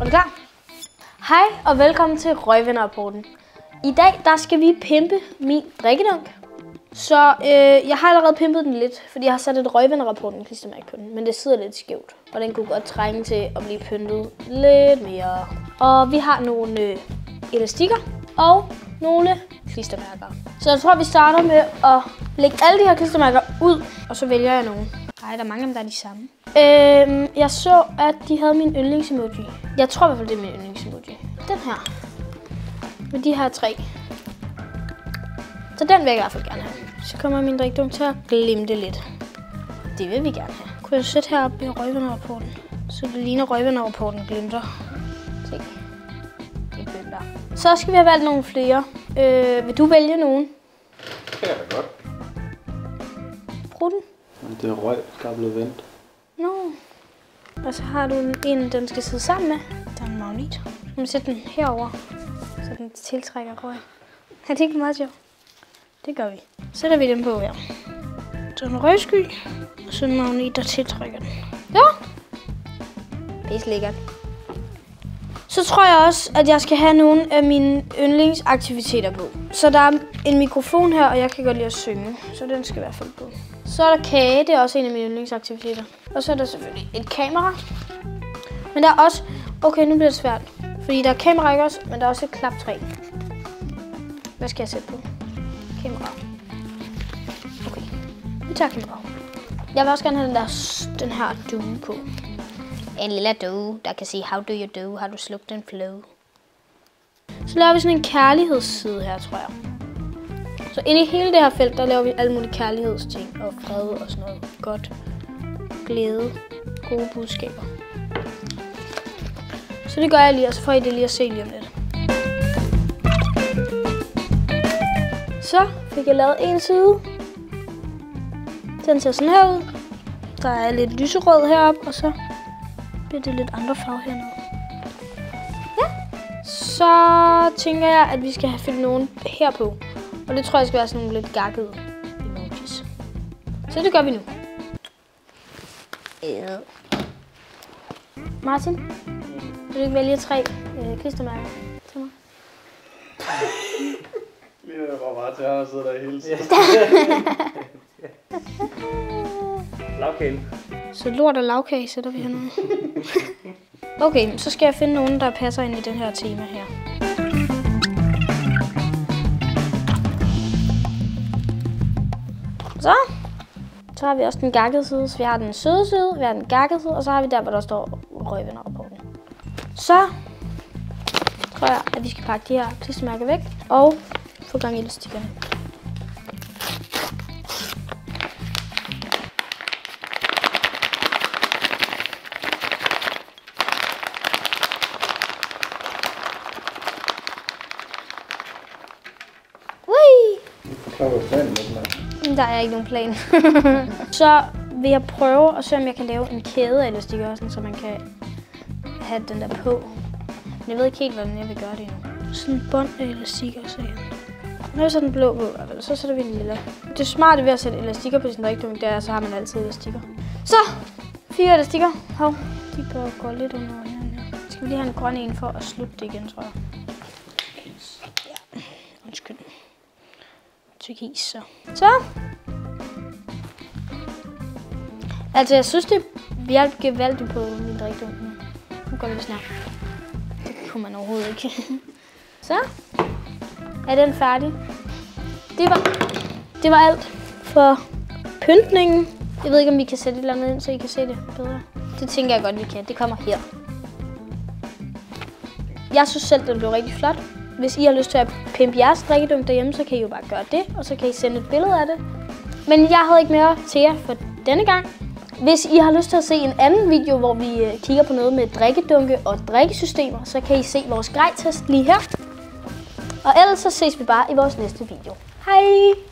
Er du klar? Hej og velkommen til Røgvennerrapporten. I dag der skal vi pimpe min drikkedunk. Så øh, jeg har allerede pimpet den lidt, fordi jeg har sat et Røgvennerrapporten klistermærke på den. Men det sidder lidt skævt, og den kunne godt trænge til at blive pyntet lidt mere. Og vi har nogle øh, elastikker og nogle klistermærker. Så jeg tror, vi starter med at lægge alle de her klistermærker ud, og så vælger jeg nogle. Nej, der er mange af dem, der er de samme. Øhm, jeg så, at de havde min yndlingsemoji. Jeg tror i hvert fald, det er min yndlingsemoji. Den her. Med de her tre. Så den vil jeg i hvert fald gerne have. Så kommer min drikdum til at glimte lidt. Det vil vi gerne have. Kunne jeg sætte heroppe i røgvanderrapporten? Så det ligner røgvanderrapporten glimter. Se. Det glimter. Så skal vi have valgt nogle flere. Øh, vil du vælge nogen? Det kan jeg da godt. Brug den. Det er røg, der er blevet vendt. Nå. Og så har du en- en, den skal sidde sammen med. Der er en magnet. Så kan man sætte den herover, så den tiltrækker røg. Er det ikke meget sjovt? Det gør vi. Sætter vi den på her. Så en røgsky, og så en magnet, der tiltrækker den. Ja. Pisse lækkert. Så tror jeg også, at jeg skal have nogle af mine yndlingsaktiviteter på. Så der er en mikrofon her, og jeg kan godt lide at synge. Så den skal i hvert fald på. Så er der kage, det er også en af mine yndlingsaktiviteter. Og så er der selvfølgelig et kamera. Men der er også... Okay, nu bliver det svært. Fordi der er kamera, ikke også? Men der er også et klaptræ. Hvad skal jeg sætte på? Kamera. Okay. Vi tager kamera. Jeg vil også gerne have den, der, den her due på. En lille due, der kan sige, how do you do? Har du slugt en flow? Så laver vi sådan en kærlighedsside her, tror jeg. Så inde i hele det her felt, der laver vi alle mulige kærlighedsting og fred og sådan noget godt. Glæde, gode budskaber. Så det gør jeg lige, og så får I det lige at se lige om lidt. Så fik jeg lavet en side. Den ser sådan her ud. Der er lidt lyserød heroppe, og så bliver det lidt andre farver hernede. Ja. Så tænker jeg, at vi skal have fyldt nogen her på. Og det tror jeg skal være sådan nogle lidt gakkede emojis. Så det gør vi nu. Ja. Martin, vil du ikke vælge tre øh, klistermærker til mig? Lige hvor meget til ham sidder der hele tiden. Lavkage. Så lort og lavkage sætter vi hernede. Okay, så skal jeg finde nogen, der passer ind i den her tema her. Så. Så har vi også den gakkede side. Så vi har den søde side, vi har den gakkede side, og så har vi der, hvor der står røgvennerrapporten. Så tror jeg, at vi skal pakke de her klistermærker væk og få gang i elastikkerne. Klar på planen med den. Der er ikke nogen plan. så vil jeg prøve at se, om jeg kan lave en kæde af elastikker, sådan, så man kan have den der på. Men jeg ved ikke helt, hvordan jeg vil gøre det endnu. Sådan en bånd af elastikker, så jeg. Nu er så den blå på, så sætter vi en lille. Det smarte ved at sætte elastikker på sin drikkedunk, det er, så har man altid elastikker. Så, fire elastikker. Hov, de bør gå lidt under øjnene. Skal vi lige have en grøn en for at slutte det igen, tror jeg. Tyrkis, så. Så. Altså, jeg synes, det er gevaldigt på min drikdunk. nu. Nu går vi snart. Det kunne man overhovedet ikke. så. Er den færdig? Det var, det var alt for pyntningen. Jeg ved ikke, om vi kan sætte et eller andet ind, så I kan se det bedre. Det tænker jeg godt, vi kan. Det kommer her. Jeg synes selv, den blev rigtig flot. Hvis I har lyst til at pimpe jeres drikkedunk derhjemme, så kan I jo bare gøre det, og så kan I sende et billede af det. Men jeg havde ikke mere til jer for denne gang. Hvis I har lyst til at se en anden video, hvor vi øh, kigger på noget med drikkedunke og drikkesystemer, så kan I se vores grejtest lige her. Og ellers så ses vi bare i vores næste video. Hej!